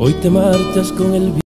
Hoy te marchas con el